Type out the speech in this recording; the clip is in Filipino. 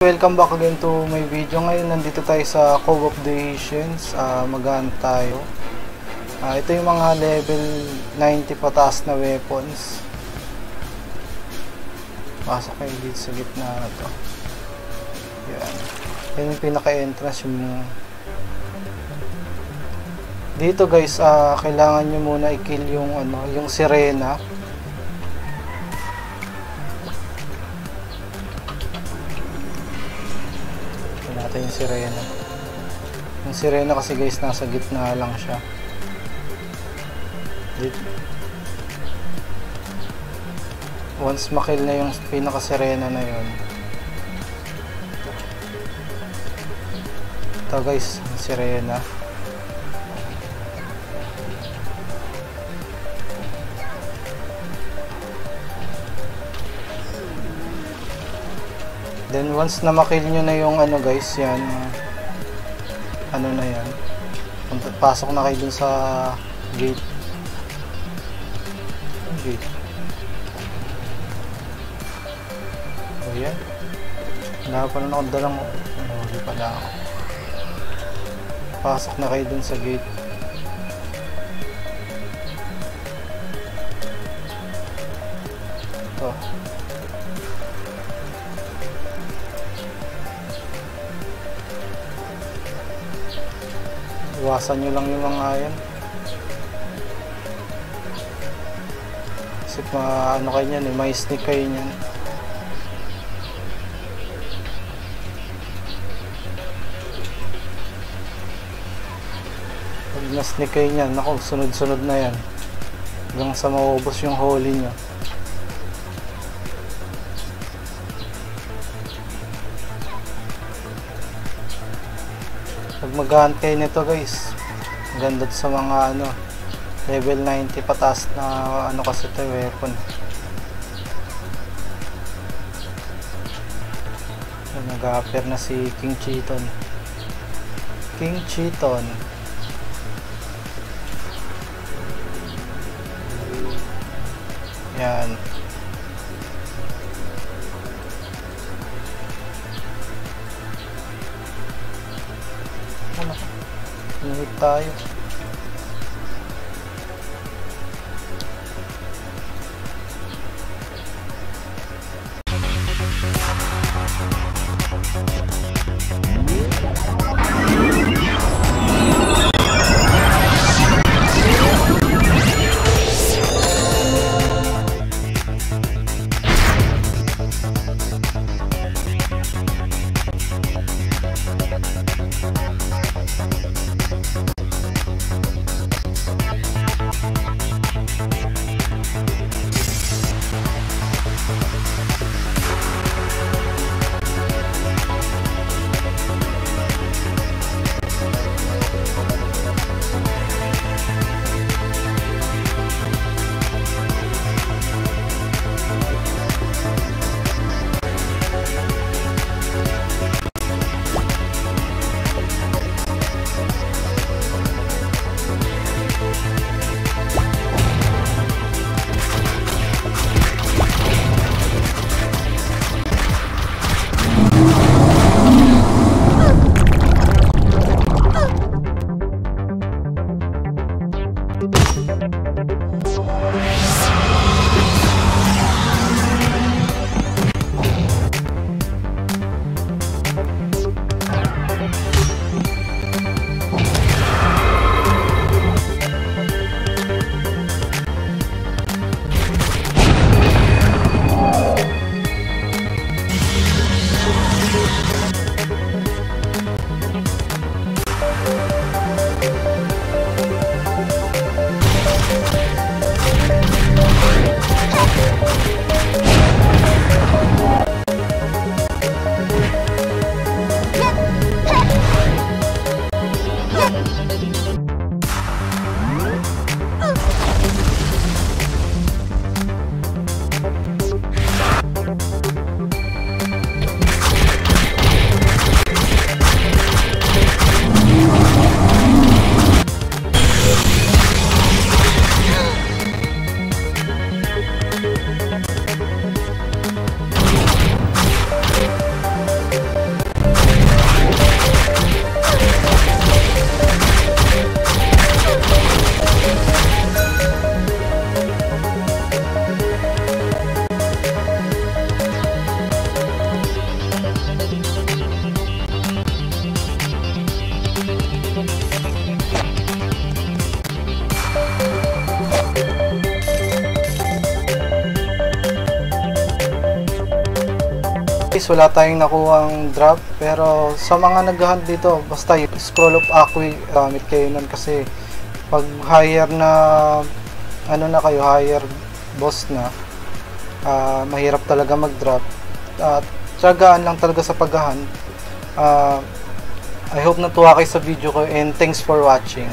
Welcome back again to my video. Ngayon nandito tayo sa the Asians. Uh, Magaan tayo. Uh, ito yung mga level 90 pataas na weapons. Pasok kayo dito sa gitna na to. Yan. Yan yung pinaka-entrance yung dito guys, uh, kailangan nyo muna i-kill yung ano, yung sirena. Ito yung sirena. Yung sirena kasi guys, nasa gitna lang siya. Dito. Once makill na yung pinaka-sirena na yun. Ito guys, sirena. Then once na makill nyo na yung ano guys, yan ano na yan. Pasok na kayo dun sa gate. Gate. O yan. Wala pa na akong dalang ano, hindi pala ako. Pasok na kayo dun sa gate. Iwasan nyo lang yung mga yan. Kasi mga ano kayo nyan eh may sneak kayo nyan pag na sneak kayo nyan ako sunod sunod na yan. Hanggang sa maubos yung holy nyo pag mag kayo nito guys. Ganda sa mga ano level 90 pataas na ano kasi ito weapon. Nag-appear na si King Cheaton King Cheaton yan Inhit tayo. Let's go. Wala tayong nakuhang drop. Pero sa mga naghahunt dito, basta scroll of acqui, gamit kayo nun kasi pag higher na, ano na kayo, higher boss na, ah, mahirap talaga mag-drop. At tiyagaan lang talaga sa paghahunt. Ah, I hope natuwa kayo sa video ko and thanks for watching.